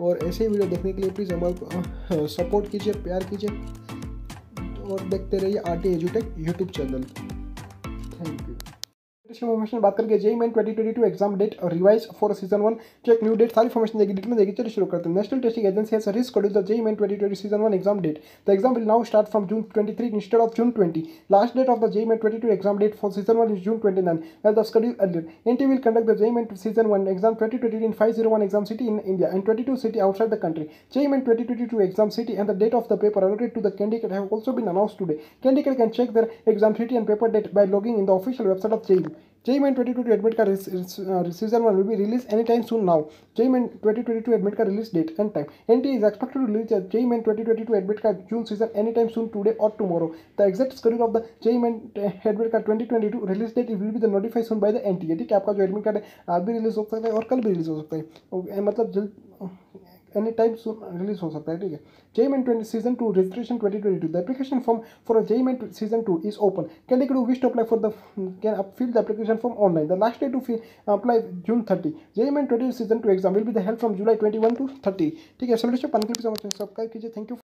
और ऐसे ही वीडियो देखने के लिए प्लीज़ हमारे सपोर्ट कीजिए, प्यार कीजिए और देखते रहिए आर टी एजुटेक यूट्यूब चैनल थैंक यू इसमें इन्फॉर्मेशन बात करके JEE Main twenty twenty two exam date revised for session one check new date सारी इन्फॉर्मेशन देगी डिटेल में देखिए चलिए शुरू करते हैं। National Testing Agency has rescheduled the JEE twenty twenty session one exam date the exam will now start from June twenty three instead of June twenty last date of the JEE Main twenty two exam date for session one is June twenty nine the schedule earlier N T will conduct the JEE Main session one exam twenty twenty in five zero one exam city in India and twenty two city outside the country JEE Main twenty twenty two exam city and the date of the paper allotted to the candidate have also been announce today candidate can check their exam city and paper date by logging in the official website of JEE JEE main twenty twenty admit का रिसीजन one will be release any time soon now JEE main twenty twenty two admit का release date and time N T is expected to release JEE main twenty twenty two admit का June season any time soon today और tomorrow the exact story of the JEE main admit का twenty twenty two release date will be the notify soon by the N T ठीक है? आपका जो admit card है, आज भी release हो सकता है और कल भी रिलीज़ हो सकता है। मतलब जल्द एनी टाइम रिलीज़ हो सकता है, ठीक है? JEE Main twenty session two registration twenty twenty two the application form for JEE Main session two is open candidate who wish to apply for the can fill the application form online the last day to fill apply June thirty JEE Main twenty session two exam will be the held from July twenty one to thirty ठीक है subscribe कीजिए। Thank you